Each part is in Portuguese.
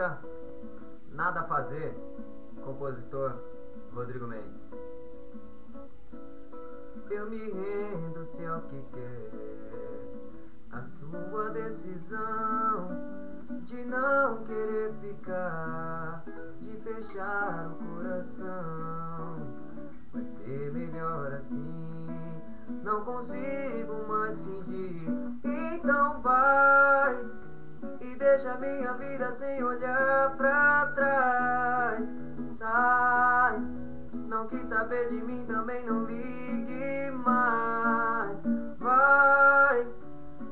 música Nada a Fazer, compositor Rodrigo Mendes. Eu me rendo se é o que quer a sua decisão de não querer ficar, de fechar o coração. Vai ser melhor assim, não consigo mais fingir. Então vai deixa minha vida sem olhar pra trás. Sai, não quis saber de mim, também não ligue mais. Vai,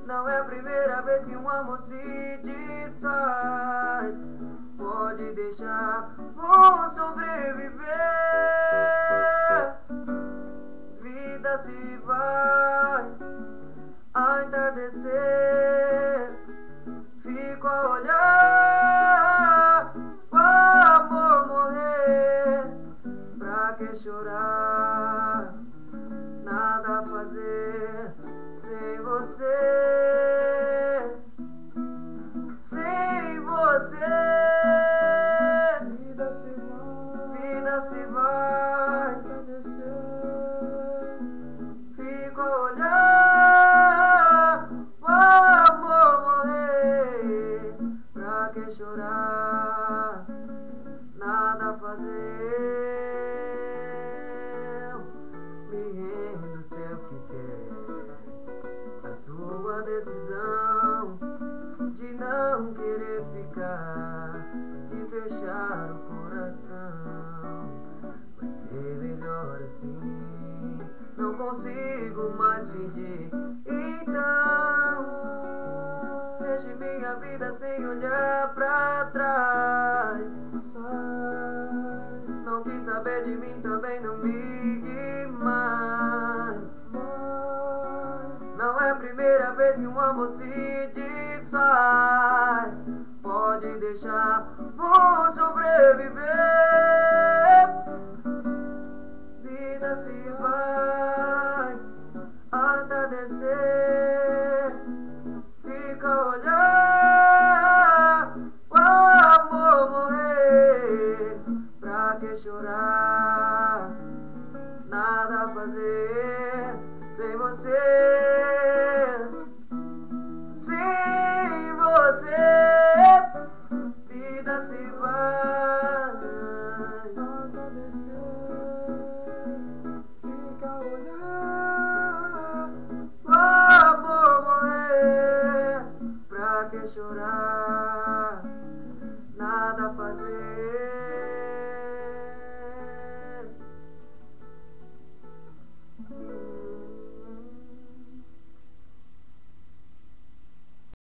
não é a primeira vez que um amor se desfaz. Pode deixar, vou sobreviver. Vida se vai a entardecer. Fico olhar o amor morrer. Pra que chorar? Nada fazer sem você. Chorar? Nada fazer. Me rendo se é o que quer. A sua decisão de não querer ficar, de fechar o coração. Vai ser melhor assim. Não consigo mais fingir. Então, deixe minha vida sem olhar pra trás. Não quis saber de mim, também não ligue mais. Não é a primeira vez que um amor se desfaz. Pode deixar, vou sobreviver. Vida se vai a entardecer. Amor morrer. Pra que chorar? Nada a fazer sem você. Sem você, vida se vai. nada a fazer.